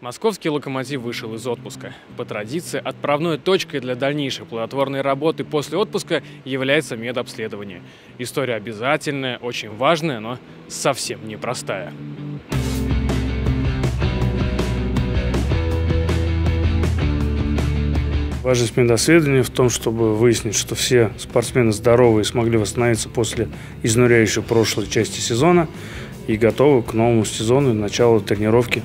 Московский локомотив вышел из отпуска. По традиции, отправной точкой для дальнейшей плодотворной работы после отпуска является медобследование. История обязательная, очень важная, но совсем непростая. Важность медосведения в том, чтобы выяснить, что все спортсмены здоровы и смогли восстановиться после изнуряющей прошлой части сезона и готовы к новому сезону и началу тренировки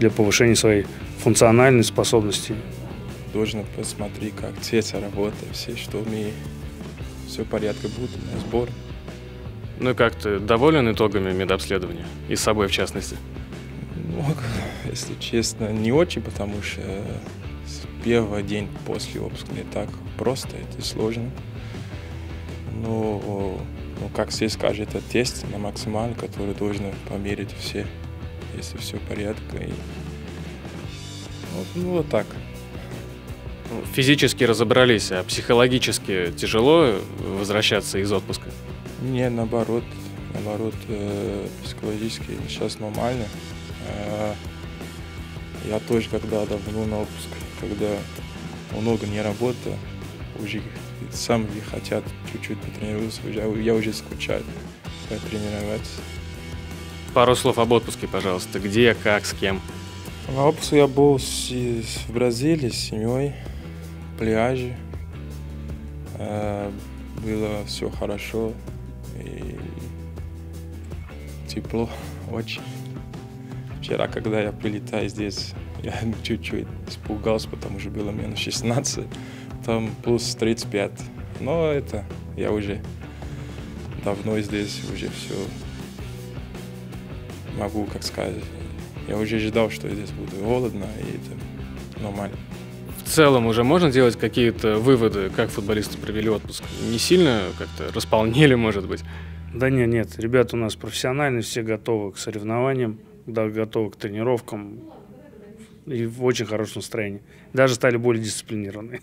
для повышения своей функциональной способности. Должен посмотреть, как цвет работы, все, что мы все в порядке будет, на сбор. Ну и как ты доволен итогами медобследования? И собой в частности? Ну, если честно, не очень, потому что с первого день после отпуска не так просто, это сложно. Но, ну, как все скажут, это тест на максимально, который должен померить все если все в порядке. И... Вот, ну, вот так. Ну, физически разобрались, а психологически тяжело возвращаться из отпуска? Не, наоборот. Наоборот, э, психологически сейчас нормально. Э, я тоже, когда давно на отпуск, когда много не работаю, уже сами хотят чуть-чуть потренироваться, я уже скучаю потренироваться. Пару слов об отпуске, пожалуйста. Где, как, с кем? На отпуске я был в Бразилии с семьей, пляже. Э, было все хорошо и тепло очень. Вчера, когда я прилетаю здесь, я чуть-чуть испугался, потому что было минус 16, там плюс 35. Но это я уже давно здесь, уже все могу, как сказать, я уже ожидал, что здесь будет холодно, и это нормально. В целом уже можно делать какие-то выводы, как футболисты провели отпуск? Не сильно как-то располнели, может быть? Да нет, нет, ребята у нас профессиональные, все готовы к соревнованиям, да, готовы к тренировкам и в очень хорошем настроении. Даже стали более дисциплинированные.